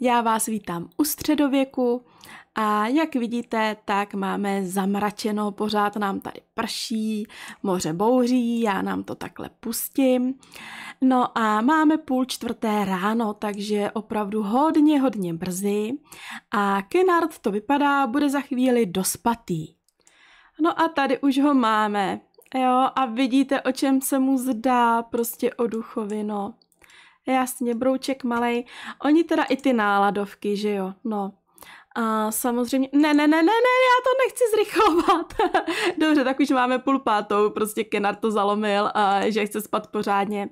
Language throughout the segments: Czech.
Já vás vítám u středověku a jak vidíte, tak máme zamračeno, pořád nám tady prší, moře bouří, já nám to takhle pustím. No a máme půl čtvrté ráno, takže opravdu hodně, hodně brzy a Kenard to vypadá, bude za chvíli dospatý. No a tady už ho máme, jo, a vidíte, o čem se mu zdá, prostě o duchovi, no. Jasně, brouček malej. Oni teda i ty náladovky, že jo, no. A samozřejmě, ne, ne, ne, ne, ne, já to nechci zrychlovat. Dobře, tak už máme půl pátou, prostě Kenar to zalomil, a že chce spat pořádně.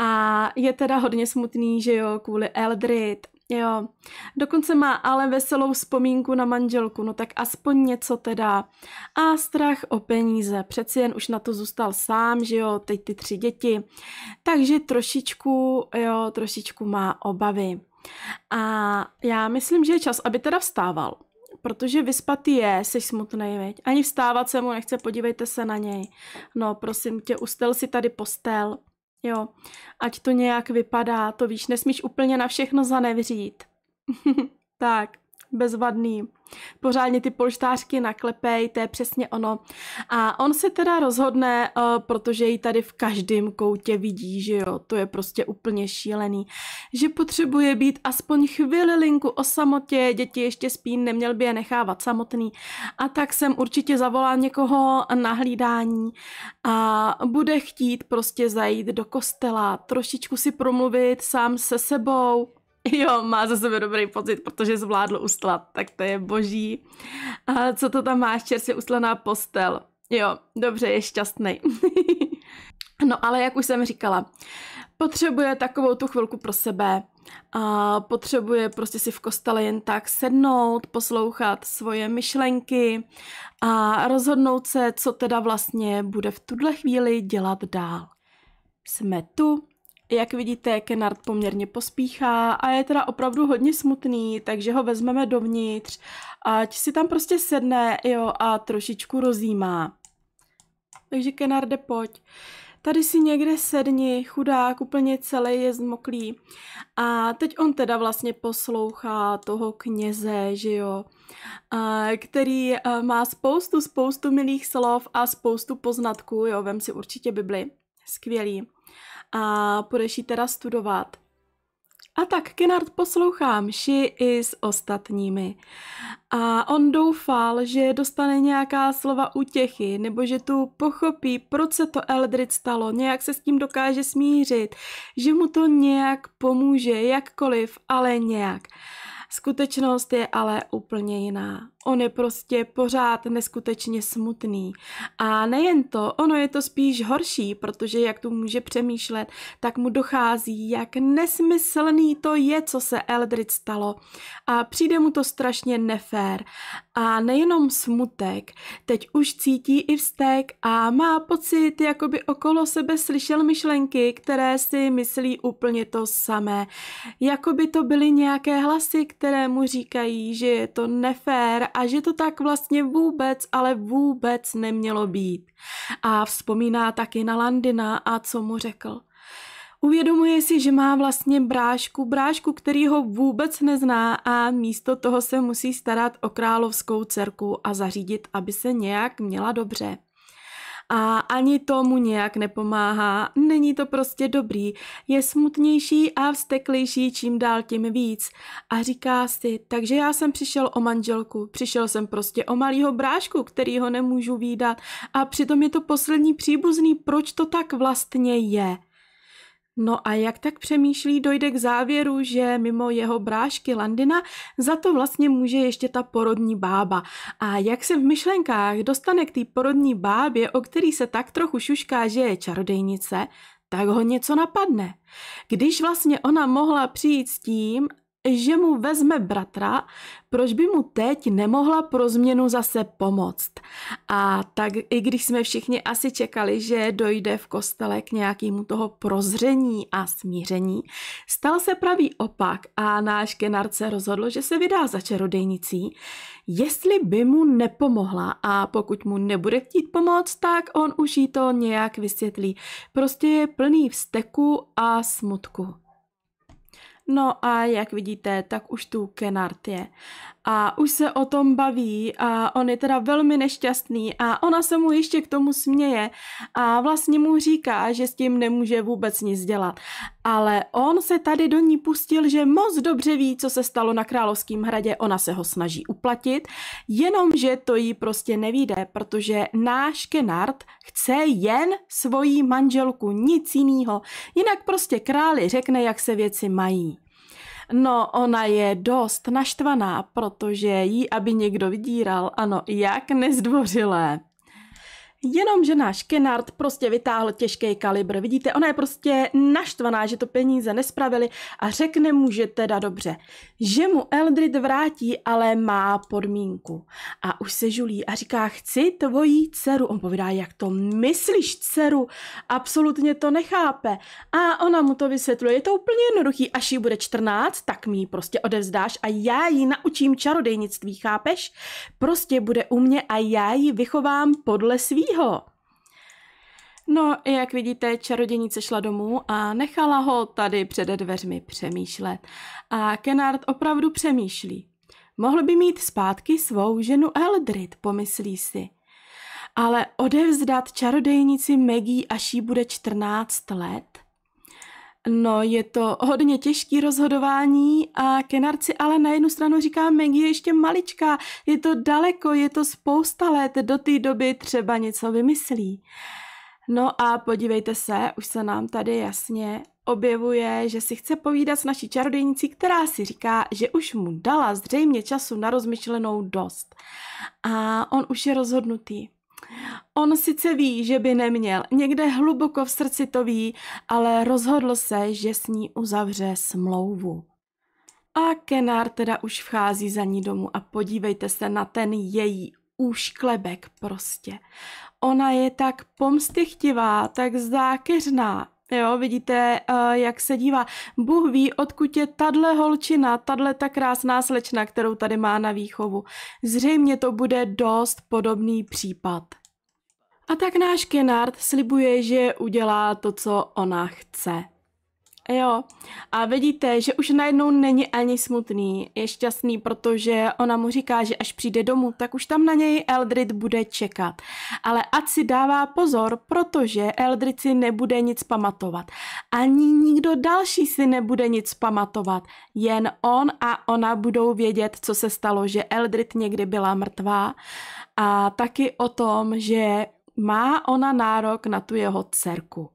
A je teda hodně smutný, že jo, kvůli Eldrid Jo, dokonce má ale veselou vzpomínku na manželku, no tak aspoň něco teda. A strach o peníze, přeci jen už na to zůstal sám, že jo, teď ty tři děti. Takže trošičku, jo, trošičku má obavy. A já myslím, že je čas, aby teda vstával. Protože vyspatý je, jsi smutný, veď? Ani vstávat se mu nechce, podívejte se na něj. No, prosím tě, ustel si tady postel. Jo, ať to nějak vypadá, to víš, nesmíš úplně na všechno zanevřít. tak, bezvadný. Pořádně ty polštářky naklepej, to je přesně ono. A on se teda rozhodne, uh, protože ji tady v každém koutě vidí, že jo, to je prostě úplně šílený, že potřebuje být aspoň chvíli linku o samotě, děti ještě spí, neměl by je nechávat samotný. A tak jsem určitě zavolá někoho na hlídání a bude chtít prostě zajít do kostela, trošičku si promluvit sám se sebou, Jo, má za sebe dobrý pocit, protože zvládl ustlat, tak to je boží. A co to tam máš, čerstvě ustlaná postel? Jo, dobře, je šťastný. no ale jak už jsem říkala, potřebuje takovou tu chvilku pro sebe, a potřebuje prostě si v kostele jen tak sednout, poslouchat svoje myšlenky a rozhodnout se, co teda vlastně bude v tuhle chvíli dělat dál. Jsme tu, jak vidíte, Kenard poměrně pospíchá a je teda opravdu hodně smutný, takže ho vezmeme dovnitř, ať si tam prostě sedne, jo, a trošičku rozjímá. Takže Kenarde, pojď. Tady si někde sedni, chudák, úplně celý je zmoklý. A teď on teda vlastně poslouchá toho kněze, že jo, a, který má spoustu, spoustu milých slov a spoustu poznatků, jo, vem si určitě Bibli. Skvělý a půjdeš ji teda studovat. A tak Kennard poslouchá mši i s ostatními. A on doufal, že dostane nějaká slova útěchy, nebo že tu pochopí, proč se to Eldrid stalo, nějak se s tím dokáže smířit, že mu to nějak pomůže, jakkoliv, ale nějak. Skutečnost je ale úplně jiná. On je prostě pořád neskutečně smutný. A nejen to, ono je to spíš horší, protože jak tu může přemýšlet, tak mu dochází, jak nesmyslný to je, co se Eldrid stalo. A přijde mu to strašně nefér. A nejenom smutek, teď už cítí i vztek a má pocit, jako by okolo sebe slyšel myšlenky, které si myslí úplně to samé. Jako by to byly nějaké hlasy, které mu říkají, že je to nefér a že to tak vlastně vůbec, ale vůbec nemělo být. A vzpomíná taky na Landina a co mu řekl. Uvědomuje si, že má vlastně brášku, brášku, který ho vůbec nezná a místo toho se musí starat o královskou dcerku a zařídit, aby se nějak měla dobře a ani tomu nějak nepomáhá. Není to prostě dobrý. Je smutnější a vzteklejší čím dál tím víc. A říká si, takže já jsem přišel o manželku, přišel jsem prostě o malýho brášku, který ho nemůžu výdat a přitom je to poslední příbuzný, proč to tak vlastně je. No a jak tak přemýšlí, dojde k závěru, že mimo jeho brášky Landina za to vlastně může ještě ta porodní bába. A jak se v myšlenkách dostane k té porodní bábě, o který se tak trochu šušká, že je čarodejnice, tak ho něco napadne. Když vlastně ona mohla přijít s tím, že mu vezme bratra, proč by mu teď nemohla pro změnu zase pomoct. A tak i když jsme všichni asi čekali, že dojde v kostele k nějakému toho prozření a smíření, stal se pravý opak a náš Kenard se rozhodl, že se vydá za čarodejnicí, jestli by mu nepomohla a pokud mu nebude chtít pomoct, tak on už jí to nějak vysvětlí. Prostě je plný vzteku a smutku. No a jak vidíte, tak už tu Kenard je. A už se o tom baví a on je teda velmi nešťastný a ona se mu ještě k tomu směje a vlastně mu říká, že s tím nemůže vůbec nic dělat. Ale on se tady do ní pustil, že moc dobře ví, co se stalo na Královském hradě, ona se ho snaží uplatit, jenomže to jí prostě nevíde, protože náš Kenard chce jen svoji manželku, nic jiného. Jinak prostě králi řekne, jak se věci mají. No, ona je dost naštvaná, protože jí, aby někdo vydíral, ano, jak nezdvořilé. Jenomže náš Kenard prostě vytáhl těžký kalibr. Vidíte, ona je prostě naštvaná, že to peníze nespravili a řekne mu, že teda dobře. Že mu Eldrid vrátí, ale má podmínku. A už se žulí a říká, chci tvojí dceru. On povídá, jak to myslíš, dceru? Absolutně to nechápe. A ona mu to vysvětluje, je to úplně jednoduchý. Až jí bude 14, tak mi ji prostě odevzdáš a já ji naučím čarodejnictví, chápeš? Prostě bude u mě a já ji vychovám podle svých ho. No, jak vidíte, čarodějnice šla domů a nechala ho tady před dveřmi přemýšlet. A Kenard opravdu přemýšlí. Mohl by mít zpátky svou ženu Eldrid, pomyslí si. Ale odevzdat čarodejnici Maggie, až jí bude 14 let? No, je to hodně těžký rozhodování a Kenarci ale na jednu stranu říká, Maggie je ještě maličká, je to daleko, je to spousta let, do té doby třeba něco vymyslí. No a podívejte se, už se nám tady jasně objevuje, že si chce povídat s naší čarodejnicí, která si říká, že už mu dala zřejmě času na rozmyšlenou dost. A on už je rozhodnutý. On sice ví, že by neměl, někde hluboko v srdci to ví, ale rozhodl se, že s ní uzavře smlouvu. A Kenár teda už vchází za ní domů a podívejte se na ten její úšklebek prostě. Ona je tak pomstychtivá, tak zákeřná, Jo, vidíte, uh, jak se dívá. Bůh ví, odkud je tadle holčina, tadle ta krásná slečna, kterou tady má na výchovu. Zřejmě to bude dost podobný případ. A tak náš Kenard slibuje, že udělá to, co ona chce. Jo, a vidíte, že už najednou není ani smutný, je šťastný, protože ona mu říká, že až přijde domů, tak už tam na něj Eldrid bude čekat. Ale ať si dává pozor, protože Eldrid si nebude nic pamatovat. Ani nikdo další si nebude nic pamatovat. Jen on a ona budou vědět, co se stalo, že Eldrid někdy byla mrtvá a taky o tom, že má ona nárok na tu jeho dcerku.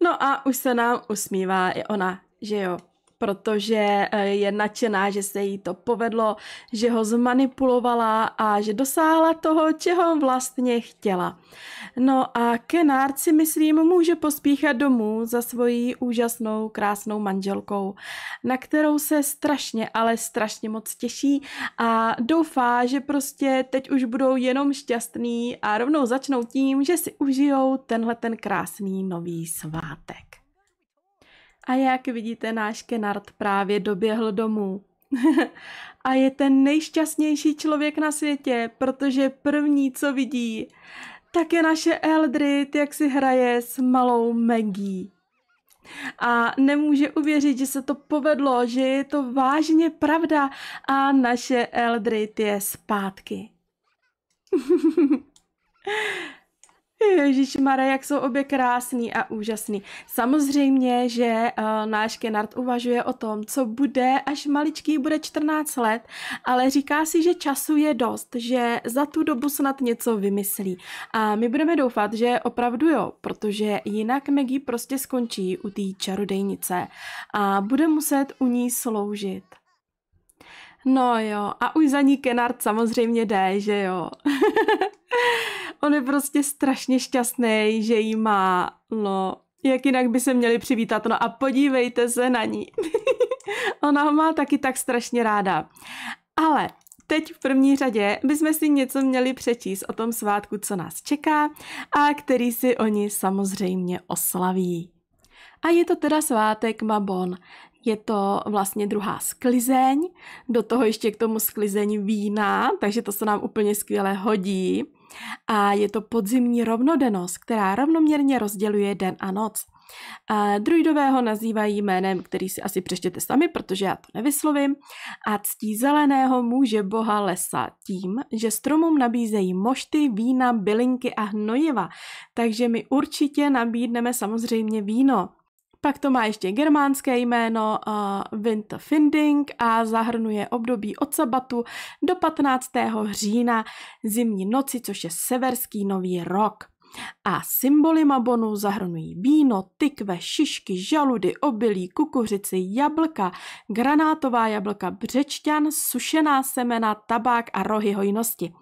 No a už se nám usmívá i ona, že jo, protože eh, je nadšená, že se jí to povedlo, že ho zmanipulovala a že dosáhla toho, čeho vlastně chtěla. No a Kenard si myslím může pospíchat domů za svojí úžasnou, krásnou manželkou, na kterou se strašně, ale strašně moc těší a doufá, že prostě teď už budou jenom šťastný a rovnou začnou tím, že si užijou tenhle ten krásný nový svátek. A jak vidíte, náš Kenard právě doběhl domů. a je ten nejšťastnější člověk na světě, protože první, co vidí, tak je naše Eldrid, jak si hraje s malou Maggie. A nemůže uvěřit, že se to povedlo, že je to vážně pravda a naše Eldrid je zpátky. Ježíš Mara, jak jsou obě krásný a úžasný. Samozřejmě, že uh, náš Kenard uvažuje o tom, co bude, až maličký bude 14 let, ale říká si, že času je dost, že za tu dobu snad něco vymyslí. A my budeme doufat, že opravdu jo, protože jinak Maggie prostě skončí u té čarodejnice a bude muset u ní sloužit. No jo, a už za ní Kenard samozřejmě jde, že jo. On je prostě strašně šťastný, že jí má, no, jak jinak by se měli přivítat, no a podívejte se na ní. Ona ho má taky tak strašně ráda. Ale teď v první řadě bychom si něco měli přečíst o tom svátku, co nás čeká a který si oni samozřejmě oslaví. A je to teda svátek Mabon. Je to vlastně druhá sklizeň, do toho ještě k tomu sklizeň vína, takže to se nám úplně skvěle hodí. A je to podzimní rovnodennost, která rovnoměrně rozděluje den a noc. A druidové ho nazývají jménem, který si asi přečtěte sami, protože já to nevyslovím. A ctí zeleného muže boha lesa tím, že stromům nabízejí mošty, vína, bylinky a hnojiva. Takže my určitě nabídneme samozřejmě víno. Pak to má ještě germánské jméno uh, Winterfinding a zahrnuje období od sabatu do 15. října zimní noci, což je severský nový rok. A symboly Mabonu zahrnují víno, tykve, šišky, žaludy, obilí, kukuřici, jablka, granátová jablka, břečťan, sušená semena, tabák a rohy hojnosti.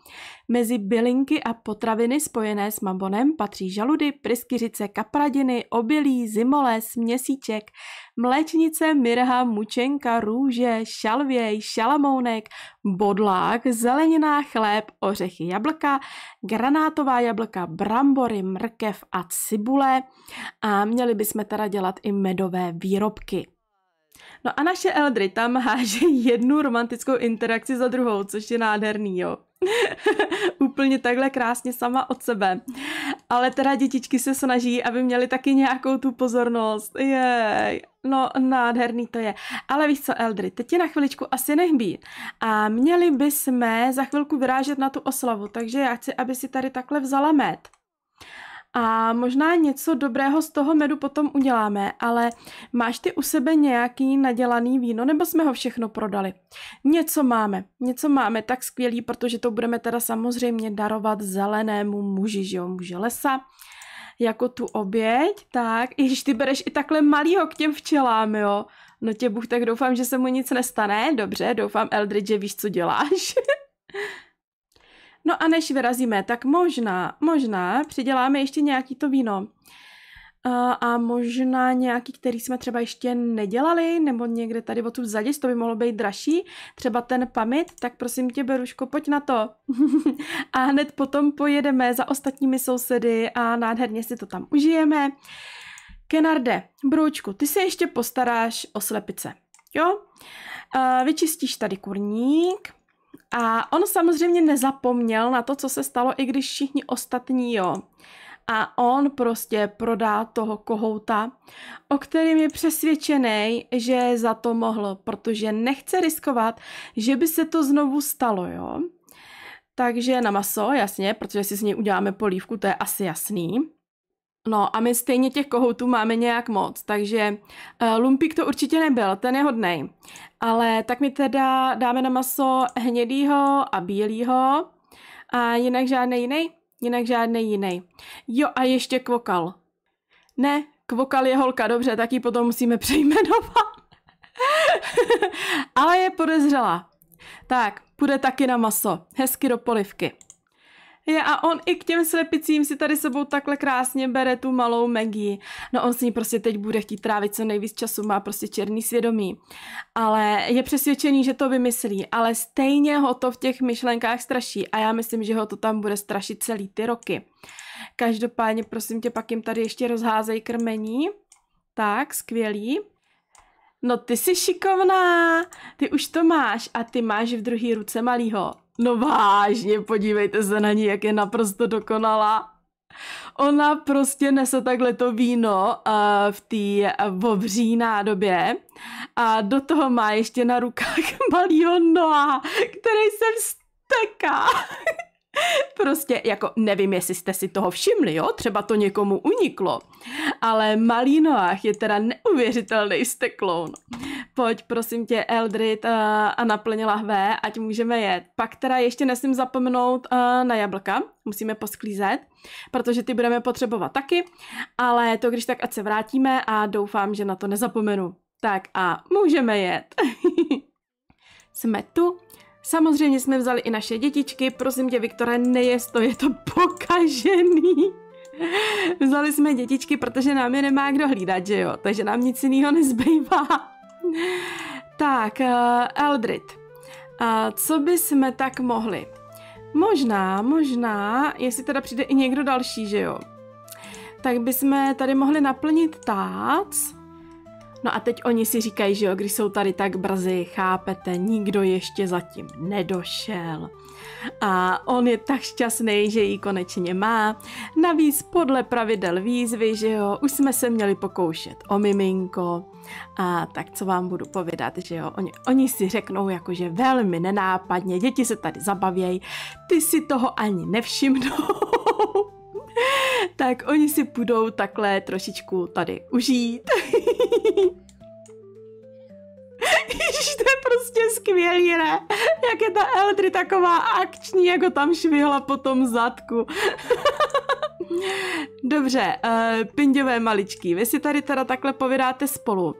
Mezi bylinky a potraviny spojené s Mabonem patří žaludy, pryskyřice, kapradiny, obilí, zimoles, měsíček, mléčnice, mirha, mučenka, růže, šalvěj, šalamounek, bodlák, zelenina, chléb, ořechy, jablka, granátová jablka, brambory, mrkev a cibule a měli bychom teda dělat i medové výrobky. No a naše Eldry tam háže jednu romantickou interakci za druhou, což je nádherný, jo. Úplně takhle krásně sama od sebe. Ale teda dětičky se snaží, aby měli taky nějakou tu pozornost. Jej, no nádherný to je. Ale víš co, Eldry, teď je na chviličku asi nech A měli bychom za chvilku vyrážet na tu oslavu, takže já chci, aby si tady takhle vzala med a možná něco dobrého z toho medu potom uděláme, ale máš ty u sebe nějaký nadělaný víno, nebo jsme ho všechno prodali? Něco máme, něco máme tak skvělý, protože to budeme teda samozřejmě darovat zelenému muži, že jo, muže lesa, jako tu oběť, tak, když ty bereš i takhle malýho k těm včelám, jo, no tě Bůh, tak doufám, že se mu nic nestane, dobře, doufám, Eldridge, víš, co děláš. No a než vyrazíme, tak možná, možná přiděláme ještě nějaký to víno. A, možná nějaký, který jsme třeba ještě nedělali, nebo někde tady o tu vzadě, to by mohlo být dražší, třeba ten pamit, tak prosím tě, Beruško, pojď na to. a hned potom pojedeme za ostatními sousedy a nádherně si to tam užijeme. Kenarde, Broučku, ty se ještě postaráš o slepice, jo? Vyčistíš tady kurník, a on samozřejmě nezapomněl na to, co se stalo, i když všichni ostatní jo. A on prostě prodá toho kohouta, o kterým je přesvědčený, že za to mohl, protože nechce riskovat, že by se to znovu stalo, jo. Takže na maso, jasně, protože si z něj uděláme polívku, to je asi jasný. No a my stejně těch kohoutů máme nějak moc, takže uh, lumpík to určitě nebyl, ten je hodnej. Ale tak mi teda dáme na maso hnědýho a bílýho a jinak žádný jiný, jinak žádný jiný. Jo a ještě kvokal. Ne, kvokal je holka, dobře, tak ji potom musíme přejmenovat. Ale je podezřelá. Tak, půjde taky na maso, hezky do polivky. Je, a on i k těm slepicím si tady sebou takhle krásně bere tu malou Maggie. No on s ní prostě teď bude chtít trávit co nejvíc času, má prostě černý svědomí. Ale je přesvědčený, že to vymyslí, ale stejně ho to v těch myšlenkách straší a já myslím, že ho to tam bude strašit celý ty roky. Každopádně prosím tě, pak jim tady ještě rozházej krmení. Tak, skvělý. No ty jsi šikovná, ty už to máš a ty máš v druhé ruce malýho. No vážně, podívejte se na ní, jak je naprosto dokonalá. Ona prostě nese takhle to víno uh, v té vovří nádobě a do toho má ještě na rukách malýho Noa, který se vsteká. Prostě jako nevím, jestli jste si toho všimli, jo, třeba to někomu uniklo, ale malý Noach je teda neuvěřitelný stekloun. Pojď, prosím tě, Eldrit uh, a naplň lahve, ať můžeme jet. Pak teda ještě nesmím zapomenout uh, na jablka, musíme posklízet, protože ty budeme potřebovat taky, ale to když tak, ať se vrátíme a doufám, že na to nezapomenu. Tak a můžeme jet. Jsme tu, Samozřejmě jsme vzali i naše dětičky, prosím tě, Viktore, nejest to, je to pokažený. Vzali jsme dětičky, protože nám je nemá kdo hlídat, že jo, takže nám nic jiného nezbývá. tak, uh, Eldrit, uh, co by jsme tak mohli? Možná, možná, jestli teda přijde i někdo další, že jo, tak bychom tady mohli naplnit tác No a teď oni si říkají, že jo, když jsou tady tak brzy, chápete, nikdo ještě zatím nedošel. A on je tak šťastný, že ji konečně má. Navíc podle pravidel výzvy, že jo, už jsme se měli pokoušet o miminko. A tak co vám budu povědat, že jo, oni, oni si řeknou jakože velmi nenápadně, děti se tady zabavějí, ty si toho ani nevšimnou. tak oni si budou takhle trošičku tady užít. Ježiš, to je prostě skvělý, ne? Jak je ta Eldry taková akční, jako tam švihla po tom zadku. Dobře, uh, pinďové maličky, vy si tady teda takhle povídáte spolu,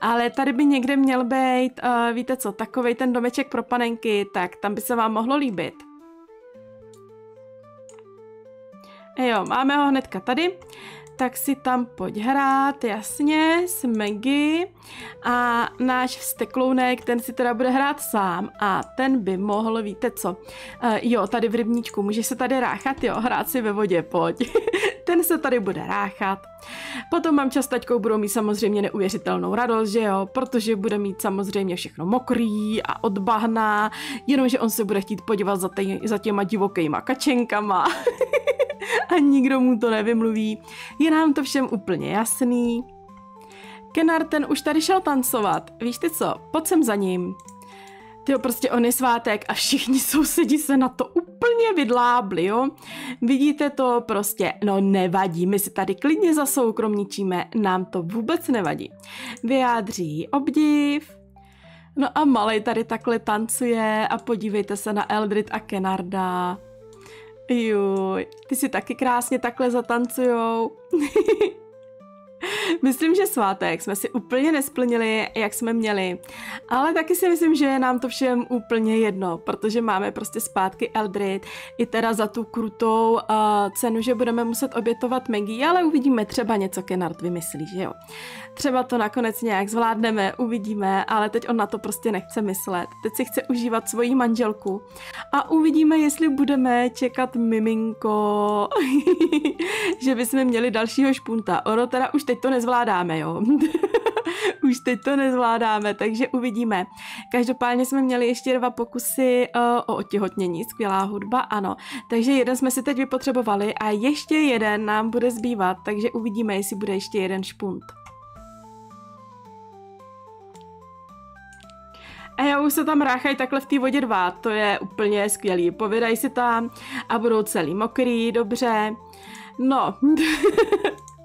ale tady by někde měl být, uh, víte co, takovej ten domeček pro panenky, tak tam by se vám mohlo líbit. Jo, máme ho hnedka tady tak si tam pojď hrát, jasně, s Maggie a náš vsteklounek, ten si teda bude hrát sám a ten by mohl, víte co, uh, jo, tady v rybníčku, může se tady ráchat, jo, hrát si ve vodě, pojď. ten se tady bude ráchat. Potom mám čas taťkou budou mít samozřejmě neuvěřitelnou radost, že jo, protože bude mít samozřejmě všechno mokrý a odbahná, jenomže on se bude chtít podívat za, tě, za těma divokýma kačenkama. a nikdo mu to nevymluví. Je nám to všem úplně jasný. Kenar ten už tady šel tancovat. Víš ty co, pojď sem za ním. Tyjo, prostě on je svátek a všichni sousedi se na to úplně vydlábli, jo. Vidíte to prostě, no nevadí, my si tady klidně zasoukromničíme, nám to vůbec nevadí. Vyjádří obdiv, no a malej tady takhle tancuje a podívejte se na Eldrit a Kenarda. Juj, ty si taky krásně takhle zatancujou. Myslím, že svátek jsme si úplně nesplnili, jak jsme měli, ale taky si myslím, že je nám to všem úplně jedno, protože máme prostě zpátky Eldrit, i teda za tu krutou uh, cenu, že budeme muset obětovat Maggie, ale uvidíme, třeba něco Kenard vymyslí, že jo. Třeba to nakonec nějak zvládneme, uvidíme, ale teď on na to prostě nechce myslet. Teď si chce užívat svoji manželku a uvidíme, jestli budeme čekat miminko, že bychom měli dalšího špunta. Ono teda už teď to nezvládáme, jo. už teď to nezvládáme, takže uvidíme. Každopádně jsme měli ještě dva pokusy uh, o otěhotnění, skvělá hudba, ano. Takže jeden jsme si teď vypotřebovali a ještě jeden nám bude zbývat, takže uvidíme, jestli bude ještě jeden špunt. A já už se tam ráchají takhle v té vodě dva, to je úplně skvělý. Povědají si tam a budou celý mokrý, dobře. No,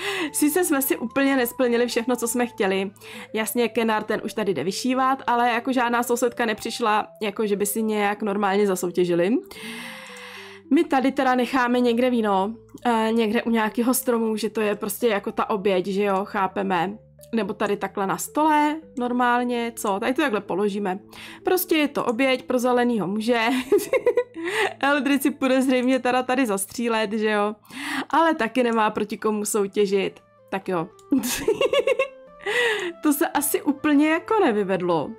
Sice jsme si úplně nesplnili všechno, co jsme chtěli. Jasně, Kenar ten už tady jde vyšívat, ale jako žádná sousedka nepřišla, jako že by si nějak normálně zasoutěžili. My tady teda necháme někde víno, eh, někde u nějakého stromu, že to je prostě jako ta oběť, že jo, chápeme nebo tady takhle na stole normálně, co, tady to takhle položíme. Prostě je to oběť pro zelenýho muže. Eldrid si půjde zřejmě teda tady zastřílet, že jo. Ale taky nemá proti komu soutěžit. Tak jo. to se asi úplně jako nevyvedlo.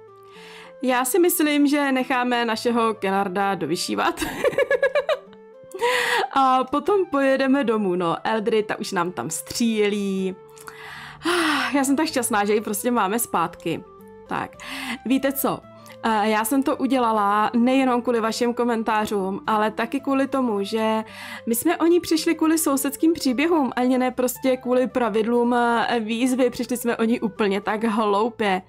Já si myslím, že necháme našeho Kenarda dovyšívat. A potom pojedeme domů, no. Eldrid ta už nám tam střílí já jsem tak šťastná, že ji prostě máme zpátky. Tak, víte co? Eh, já jsem to udělala nejenom kvůli vašim komentářům, ale taky kvůli tomu, že my jsme o ní přišli kvůli sousedským příběhům, ani ne prostě kvůli pravidlům eh, výzvy, přišli jsme o ní úplně tak hloupě.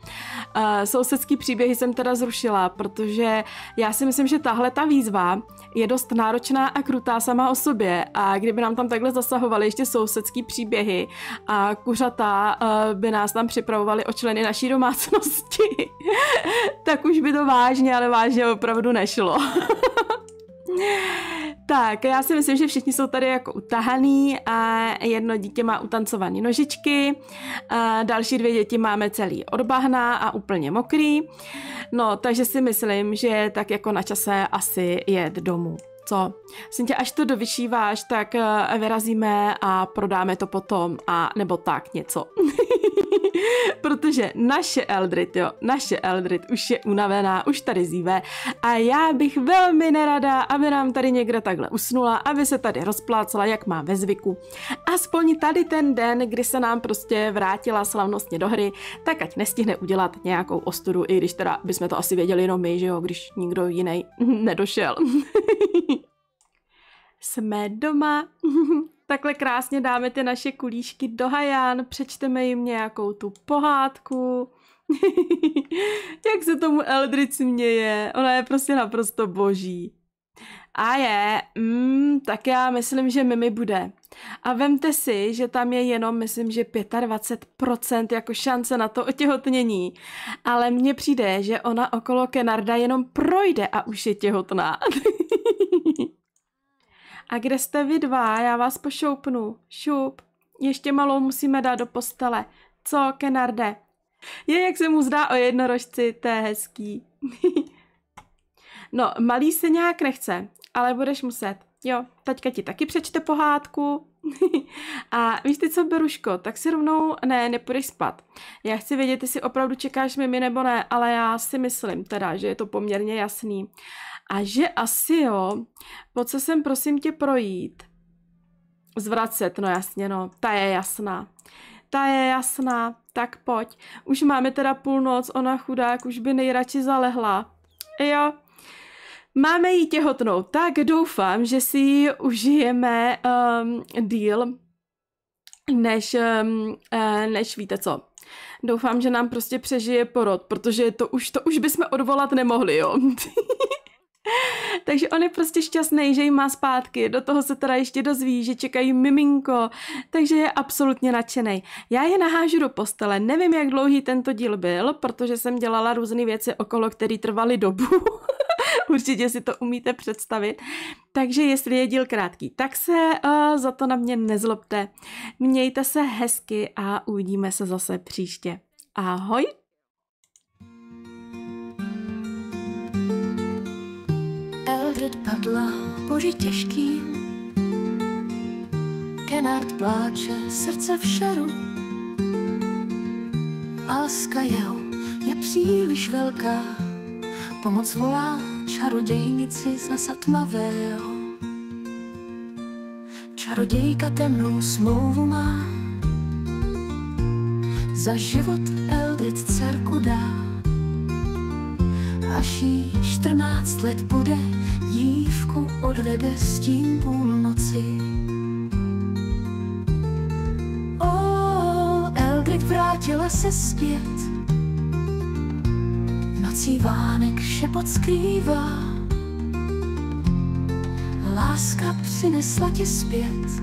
Eh, sousedský příběhy jsem teda zrušila, protože já si myslím, že tahle ta výzva je dost náročná a krutá sama o sobě a kdyby nám tam takhle zasahovali ještě sousedský příběhy a kuřata by nás tam připravovali o členy naší domácnosti, tak už by to vážně, ale vážně opravdu nešlo. tak, já si myslím, že všichni jsou tady jako utahaný a jedno dítě má utancované nožičky, a další dvě děti máme celý odbahná a úplně mokrý. No, takže si myslím, že tak jako na čase asi jet domů. Co? Sintě, až to dovyšíváš, tak eh, vyrazíme a prodáme to potom, a nebo tak něco. Protože naše Eldrit, jo, naše Eldrit už je unavená, už tady zíve a já bych velmi nerada, aby nám tady někde takhle usnula, aby se tady rozplácela, jak má ve zvyku. Aspoň tady ten den, kdy se nám prostě vrátila slavnostně do hry, tak ať nestihne udělat nějakou ostudu, i když teda bychom to asi věděli jenom my, že jo, když nikdo jiný nedošel. Jsme doma. Takhle krásně dáme ty naše kulíšky do haján, přečteme jim nějakou tu pohádku. Jak se tomu Eldritch směje, ona je prostě naprosto boží. A je, mm, tak já myslím, že Mimi bude. A vemte si, že tam je jenom, myslím, že 25% jako šance na to otěhotnění. Ale mně přijde, že ona okolo Kenarda jenom projde a už je těhotná. A kde jste vy dva? Já vás pošoupnu. Šup. Ještě malou musíme dát do postele. Co, Kenarde? Je, jak se mu zdá o jednorožci, to je hezký. no, malý se nějak nechce, ale budeš muset. Jo, taťka ti taky přečte pohádku. a víš ty co, Beruško, tak si rovnou, ne, nepůjdeš spát. Já chci vědět, jestli opravdu čekáš Mimi nebo ne, ale já si myslím teda, že je to poměrně jasný. A že asi jo, pojď se sem prosím tě projít. Zvracet, no jasně no, ta je jasná. Ta je jasná, tak pojď. Už máme teda půlnoc, ona chudák už by nejradši zalehla. Jo, máme jí těhotnou, tak doufám, že si ji užijeme um, díl, než, um, uh, než víte co. Doufám, že nám prostě přežije porod, protože to už, to už bychom odvolat nemohli, jo. Takže on je prostě šťastný, že jí má zpátky. Do toho se teda ještě dozví, že čekají miminko, takže je absolutně nadšený. Já je nahážu do postele. Nevím, jak dlouhý tento díl byl, protože jsem dělala různé věci okolo, které trvaly dobu. Určitě si to umíte představit. Takže jestli je díl krátký, tak se uh, za to na mě nezlobte. Mějte se hezky a uvidíme se zase příště. Ahoj! Eldred padla boží těžký. Kenard pláče, srdce v šaru. Láska jeho je příliš velká, pomoc volá čarodějnici zasa tmavého. Čarodějka temnou smlouvu má, za život Eldred dcerku dá. Až jí 14 let bude, dívku odvede s tím půlnoci. O, Eldred vrátila se zpět, nocí vánek šepot skrývá. Láska přinesla tě zpět,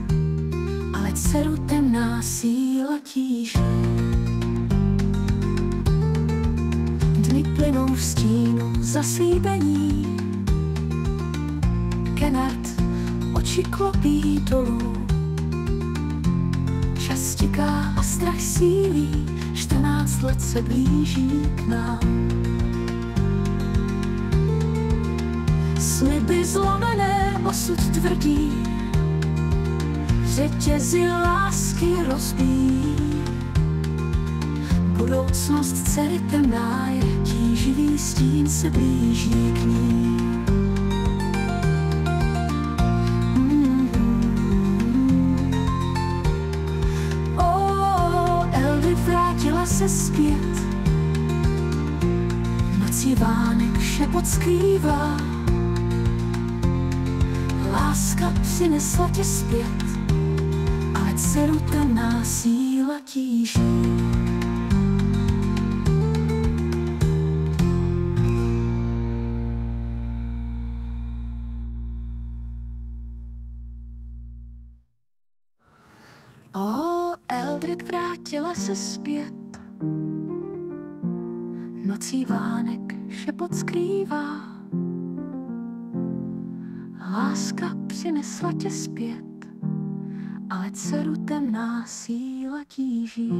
ale dceru temná síla tíží. Dny plynou v stínu zaslíbení. Kenard oči klopí dolů. Čas tiká a strach sílí, 14 let se blíží k nám. Sliby zlomené, osud tvrdí, řetězy lásky rozbíjí. Budoucnost dcery temná je, tíživý stín se blíží k ní. O, Elvy vrátila se zpět, nocí vánek šepot skrývá. Přinesla tě zpět, ale dceru temná síla tíží. O, Eldred vrátila se zpět. Nocí vánek šepot skrývá. Láska přinesla tě zpět, ale dceru temná síla tíží.